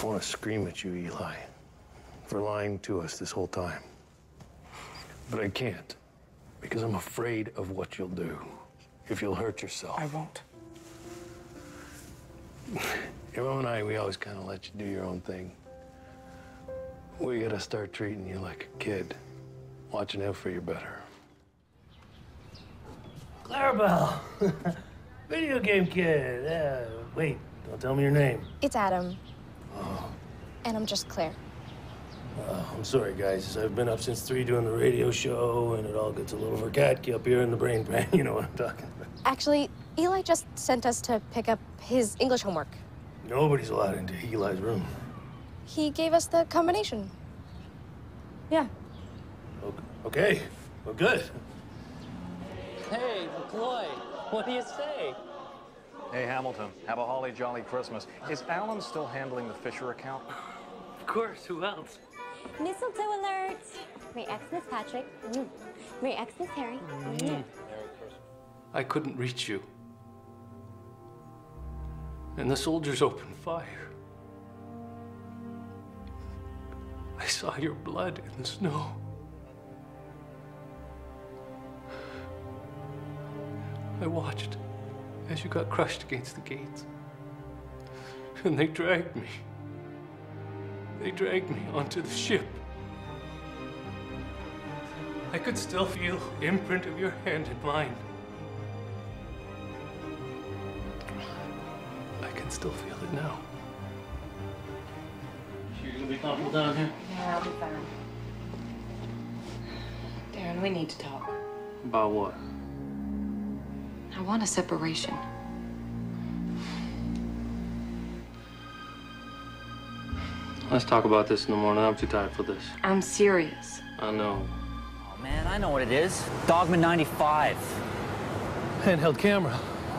I want to scream at you, Eli, for lying to us this whole time. But I can't, because I'm afraid of what you'll do if you'll hurt yourself. I won't. Emma and I, we always kind of let you do your own thing. We gotta start treating you like a kid, watching out for you better. Clarabelle, video game kid. Uh, wait, don't tell me your name. It's Adam. And I'm just Claire. Oh, I'm sorry, guys. I've been up since three doing the radio show, and it all gets a little verkatky up here in the brain pan. You know what I'm talking about. Actually, Eli just sent us to pick up his English homework. Nobody's allowed into Eli's room. He gave us the combination. Yeah. O- Okay, well, good. Hey, McCloy, what do you say? Hey, Hamilton, have a holly jolly Christmas. Is Allen still handling the Fisher account? Of course, who else? Mistletoe alert! Merry Xmas, Patrick. Mm. Merry Xmas, Harry. Mm. I couldn't reach you. And the soldiers opened fire. I saw your blood in the snow. I watched as you got crushed against the gates. And they dragged me. They dragged me onto the ship. I could still feel the imprint of your hand in mine. I can still feel it now. You're gonna be comfortable down here? Yeah, I'll be fine. Darren, we need to talk. About what? I want a separation. Let's talk about this in the morning. I'm too tired for this. I'm serious. I know. Oh, man, I know what it is. Dogme 95. Handheld camera.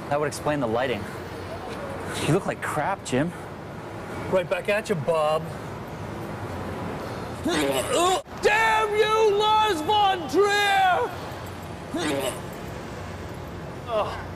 That would explain the lighting. You look like crap, Jim. Right back at you, Bob. Damn you, Lars von Trier! Oh.